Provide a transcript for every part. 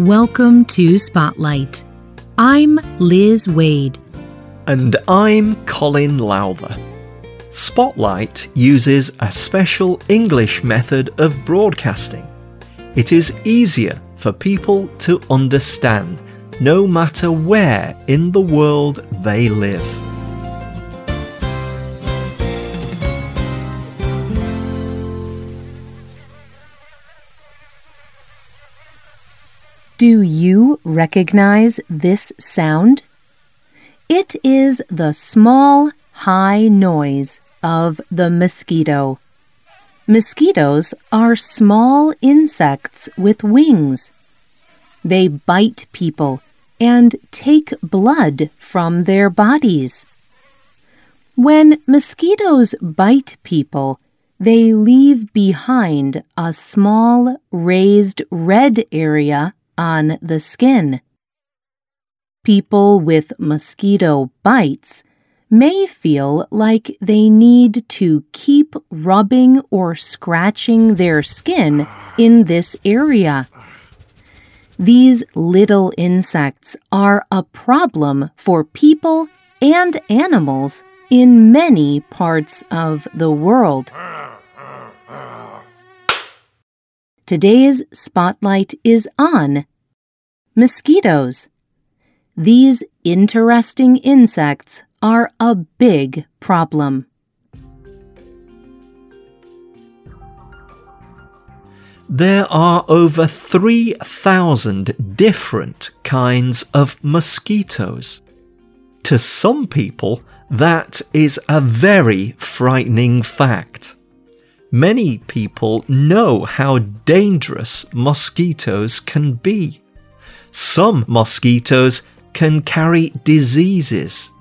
Welcome to Spotlight. I'm Liz Waid. And I'm Colin Lowther. Spotlight uses a special English method of broadcasting. It is easier for people to understand no matter where in the world they live. Do you recognize this sound? It is the small, high noise of the mosquito. Mosquitoes are small insects with wings. They bite people and take blood from their bodies. When mosquitoes bite people, they leave behind a small raised red area on the skin. People with mosquito bites may feel like they need to keep rubbing or scratching their skin in this area. These little insects are a problem for people and animals in many parts of the world. Today's spotlight is on mosquitoes. These interesting insects are a big problem. There are over 3,000 different kinds of mosquitoes. To some people, that is a very frightening fact. Many people know how dangerous mosquitoes can be. Some mosquitoes can carry diseases.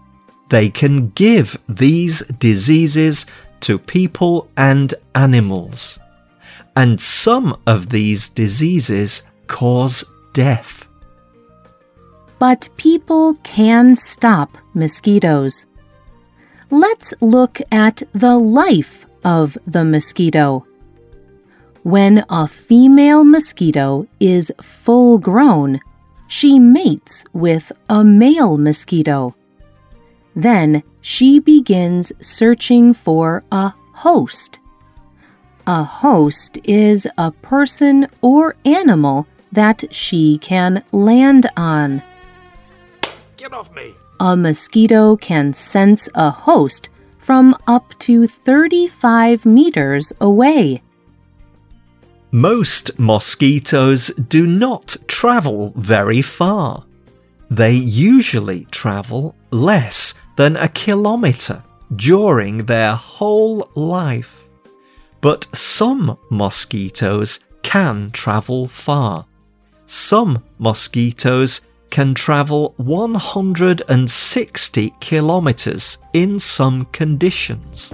They can give these diseases to people and animals. And some of these diseases cause death. But people can stop mosquitoes. Let's look at the life of the mosquito. When a female mosquito is full grown, she mates with a male mosquito. Then she begins searching for a host. A host is a person or animal that she can land on. Get off me! A mosquito can sense a host from up to 35 meters away. Most mosquitoes do not travel very far. They usually travel less than a kilometre during their whole life. But some mosquitoes can travel far. Some mosquitoes can travel 160 kilometers in some conditions.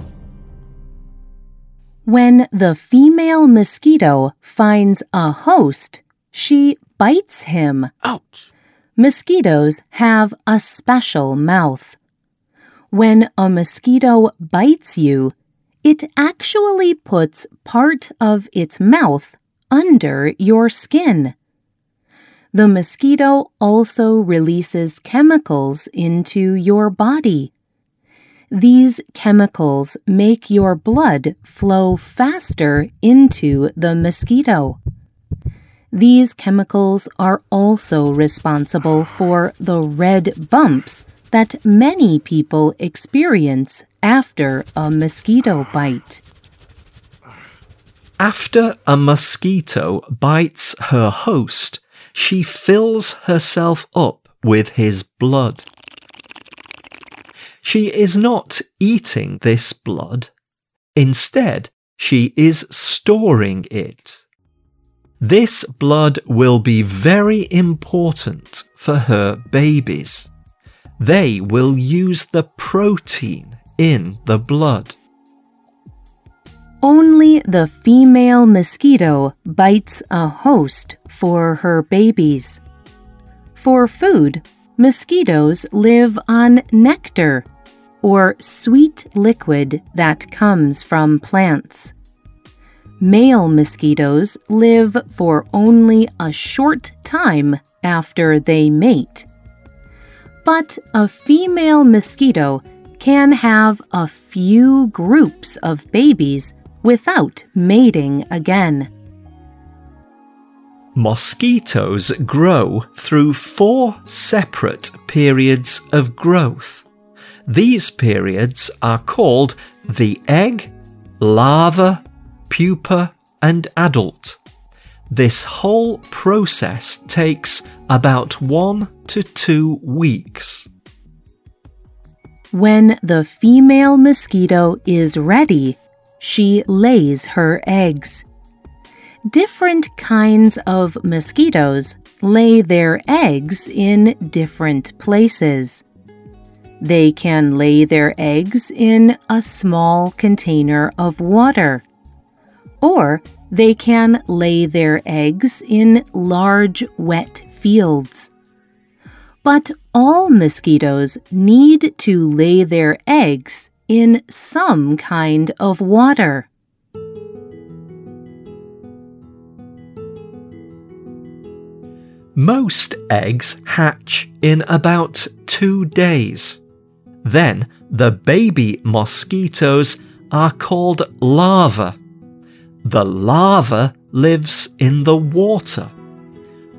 When the female mosquito finds a host, she bites him. Ouch! Mosquitoes have a special mouth. When a mosquito bites you, it actually puts part of its mouth under your skin. The mosquito also releases chemicals into your body. These chemicals make your blood flow faster into the mosquito. These chemicals are also responsible for the red bumps that many people experience after a mosquito bite. After a mosquito bites her host, she fills herself up with his blood. She is not eating this blood. Instead, she is storing it. This blood will be very important for her babies. They will use the protein in the blood. Only the female mosquito bites a host for her babies. For food, mosquitoes live on nectar, or sweet liquid that comes from plants. male mosquitoes live for only a short time after they mate. But a female mosquito can have a few groups of babies without mating again. Mosquitoes grow through four separate periods of growth. These periods are called the egg, larva, pupa, and adult. This whole process takes about one to two weeks. When the female mosquito is ready, she lays her eggs. Different kinds of mosquitoes lay their eggs in different places. They can lay their eggs in a small container of water, or they can lay their eggs in large wet fields. But all mosquitoes need to lay their eggs in some kind of water. Most eggs hatch in about two days. Then the baby mosquitoes are called larvae. The larva lives in the water.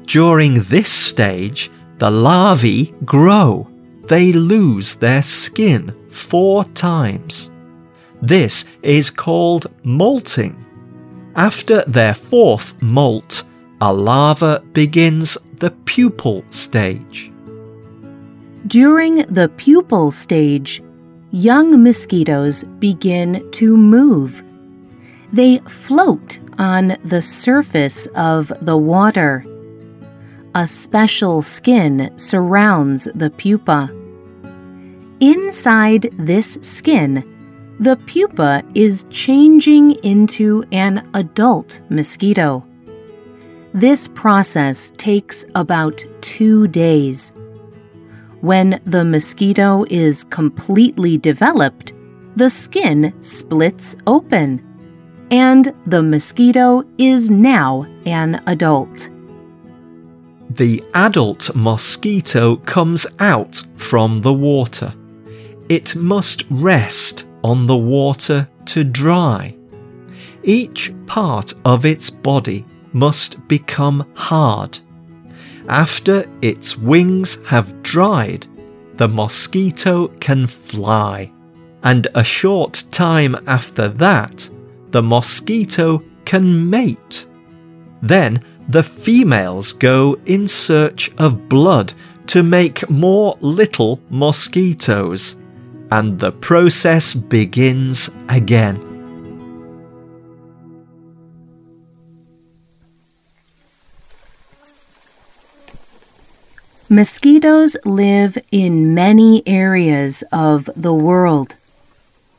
During this stage, the larvae grow. They lose their skin four times. This is called molting. After their fourth molt, a larva begins the pupal stage. During the pupal stage, young mosquitoes begin to move. They float on the surface of the water. A special skin surrounds the pupa. Inside this skin, the pupa is changing into an adult mosquito. This process takes about two days. When the mosquito is completely developed, the skin splits open, and the mosquito is now an adult. The adult mosquito comes out from the water. It must rest on the water to dry. Each part of its body must become hard. After its wings have dried, the mosquito can fly, and a short time after that, the mosquito can mate. Then the females go in search of blood to make more little mosquitoes, and the process begins again. Mosquitoes live in many areas of the world,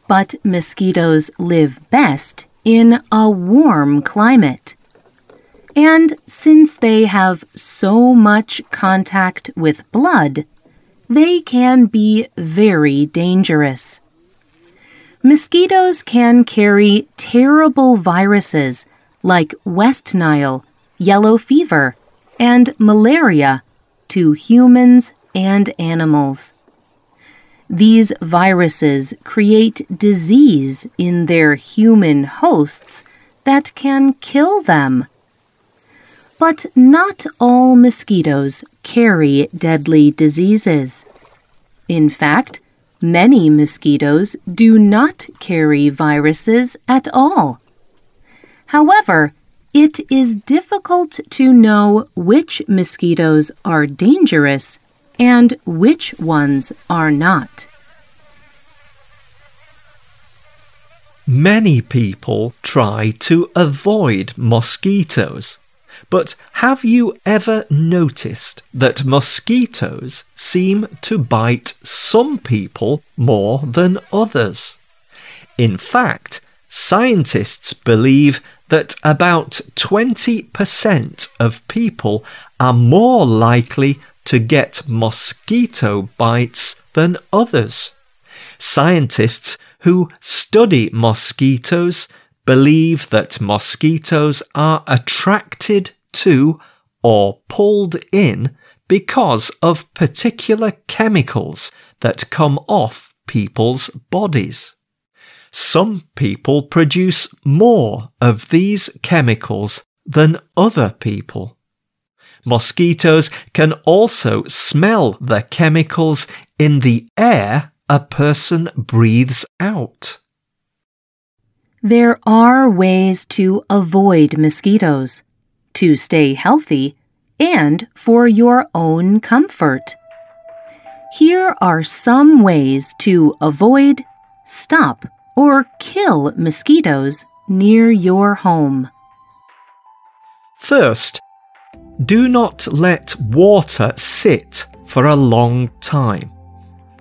but mosquitoes live best in a warm climate. And since they have so much contact with blood, they can be very dangerous. Mosquitoes can carry terrible viruses like West Nile, yellow fever, and malaria to humans and animals. These viruses create disease in their human hosts that can kill them. But not all mosquitoes carry deadly diseases. In fact, many mosquitoes do not carry viruses at all. However, it is difficult to know which mosquitoes are dangerous and which ones are not. Many people try to avoid mosquitoes. But have you ever noticed that mosquitoes seem to bite some people more than others? In fact, scientists believe that about 20% of people are more likely to get mosquito bites than others. Scientists who study mosquitoes believe that mosquitoes are attracted to or pulled in because of particular chemicals that come off people's bodies. Some people produce more of these chemicals than other people. Mosquitoes can also smell the chemicals in the air a person breathes out. There are ways to avoid mosquitoes, to stay healthy, and for your own comfort. Here are some ways to avoid, stop, or kill mosquitoes near your home. First, do not let water sit for a long time.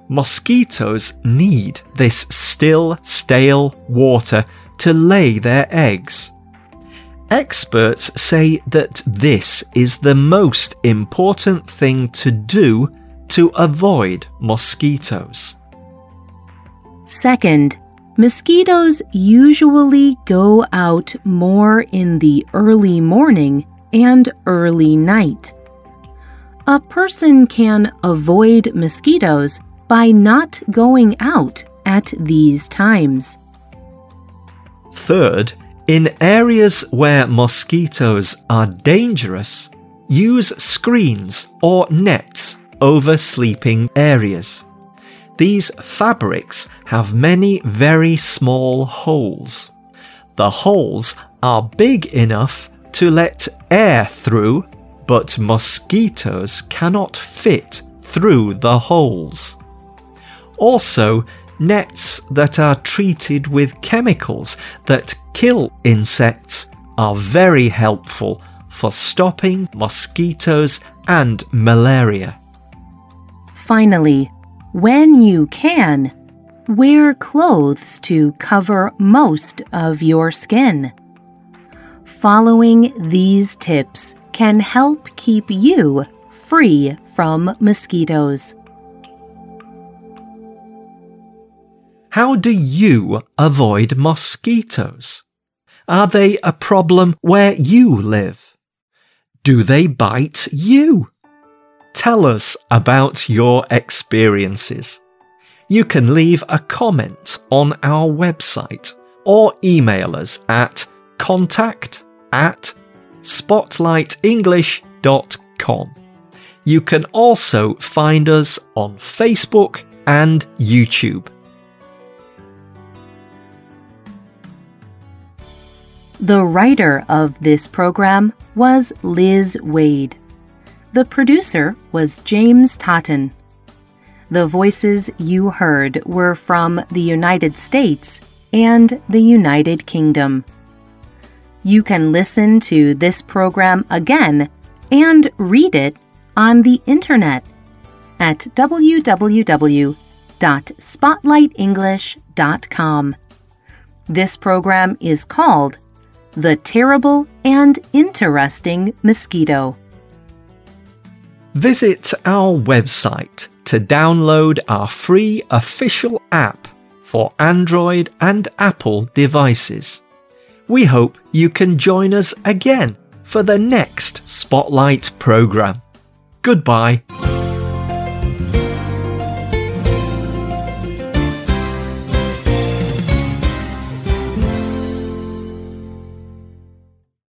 Mosquitoes need this still, stale water to lay their eggs. Experts say that this is the most important thing to do to avoid mosquitoes. Second, mosquitoes usually go out more in the early morning and early night. A person can avoid mosquitoes by not going out at these times. Third, in areas where mosquitoes are dangerous, use screens or nets over sleeping areas. These fabrics have many very small holes. The holes are big enough to let air through, but mosquitoes cannot fit through the holes. Also, nets that are treated with chemicals that kill insects are very helpful for stopping mosquitoes and malaria. Finally, when you can, wear clothes to cover most of your skin. Following these tips can help keep you free from mosquitoes. How do you avoid mosquitoes? Are they a problem where you live? Do they bite you? Tell us about your experiences. You can leave a comment on our website or email us at contact at spotlightenglish.com. You can also find us on Facebook and YouTube. The writer of this program was Liz Waid. The producer was James Totten. The voices you heard were from the United States and the United Kingdom. You can listen to this program again and read it on the internet at www.spotlightenglish.com. This program is called the Terrible and Interesting Mosquito. Visit our website to download our free official app for Android and Apple devices. We hope you can join us again for the next Spotlight program. Goodbye.